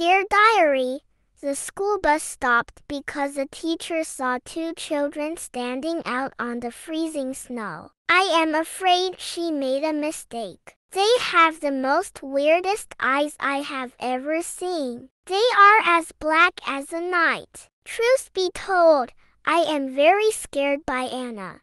Dear Diary, the school bus stopped because a teacher saw two children standing out on the freezing snow. I am afraid she made a mistake. They have the most weirdest eyes I have ever seen. They are as black as the night. Truth be told, I am very scared by Anna.